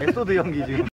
에소드 연기 지금.